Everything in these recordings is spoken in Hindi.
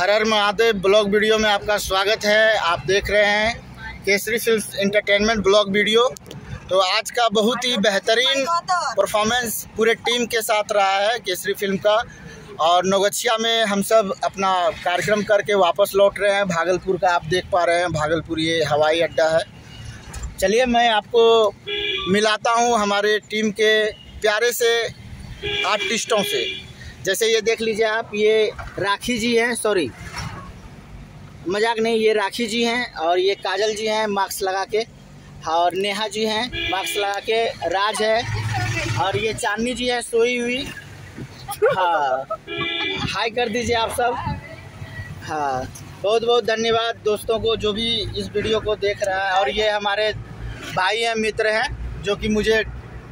हर हर महादेव ब्लॉग वीडियो में आपका स्वागत है। आप देख रहे हैं Kesari film entertainment blog video. तो आज का बहुत ही बेहतरीन परफॉर्मेंस पूरे टीम के साथ रहा है केसरी फ़िल्म का। और नौगछिया में हम सब अपना कार्यक्रम करके वापस लौट रहे हैं। भागलपुर का आप देख पा रहे हैं। भागलपुर ये हवाई अड्डा है। चलिए मैं आपको मिलाता हूँ हमारे टीम के प्यारे से, आर्टिस्टों से। जैसे ये देख लीजिए आप, ये राखी जी हैं सॉरी मज़ाक नहीं, ये राखी जी हैं और ये काजल जी हैं मास्क लगा के। और नेहा जी हैं मास्क लगा के। राज है और ये चांदनी जी है, सोई हुई। हाँ। हाई कर दीजिए आप सब। हाँ। बहुत बहुत धन्यवाद दोस्तों को जो भी इस वीडियो को देख रहा है। और ये हमारे भाई हैं, मित्र हैं, जो कि मुझे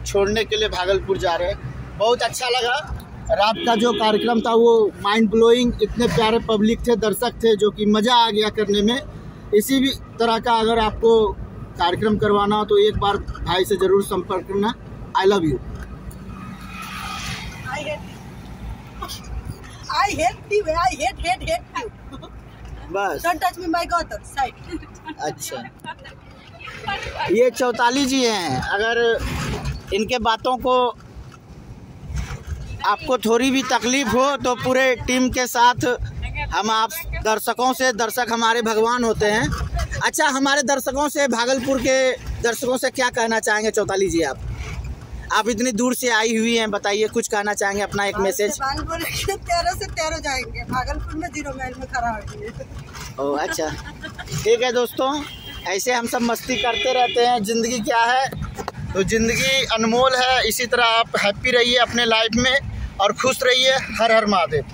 छोड़ने के लिए भागलपुर जा रहे हैं। बहुत अच्छा लगा। रात का जो कार्यक्रम था वो माइंड ब्लोइंग इतने प्यारे पब्लिक थे दर्शक थे जो कि मज़ा आ गया करने में इसी भी तरह का अगर आपको कार्यक्रम करवाना हो तो एक बार भाई से ज़रूर संपर्क करना I love you I hate you. I hate, hate, hate you. बस Don't touch me, my God. Side. अच्छा ये चौताली जी हैं अगर इनके बातों को आपको थोड़ी भी तकलीफ़ हो तो पूरे टीम के साथ हम आप दर्शकों से दर्शक हमारे भगवान होते हैं। अच्छा हमारे दर्शकों से भागलपुर के दर्शकों से क्या कहना चाहेंगे? चौताली जी आप? आप इतनी दूर से आई हुई हैं बताइए कुछ कहना चाहेंगे अपना एक मैसेज भागलपुर तेरह से तेरह जाएँगे। भागलपुर में ज़ीरो माइल में खड़ा हो ओ अच्छा। ठीक है दोस्तों ऐसे हम सब मस्ती करते रहते हैं। ज़िंदगी क्या है? तो ज़िंदगी अनमोल है। इसी तरह आप हैप्पी रहिए अपने लाइफ में और खुश रहिए। हर हर महादेव।